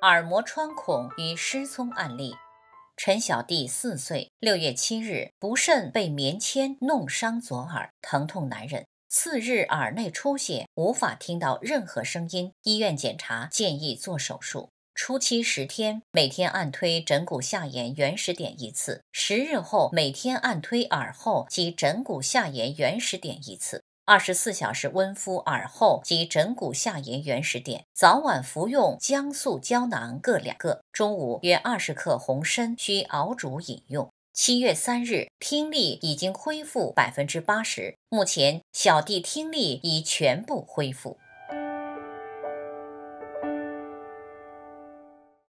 耳膜穿孔与失聪案例。陈小弟四岁，六月七日不慎被棉签弄伤左耳，疼痛难忍。次日耳内出血，无法听到任何声音。医院检查建议做手术。初期十天，每天按推枕骨下沿原始点一次；十日后，每天按推耳后及枕骨下沿原始点一次。二十四小时温敷耳后及枕骨下沿原始点，早晚服用姜素胶囊各两个，中午约二十克红参，需熬煮饮用。七月三日，听力已经恢复百分之八十，目前小弟听力已全部恢复。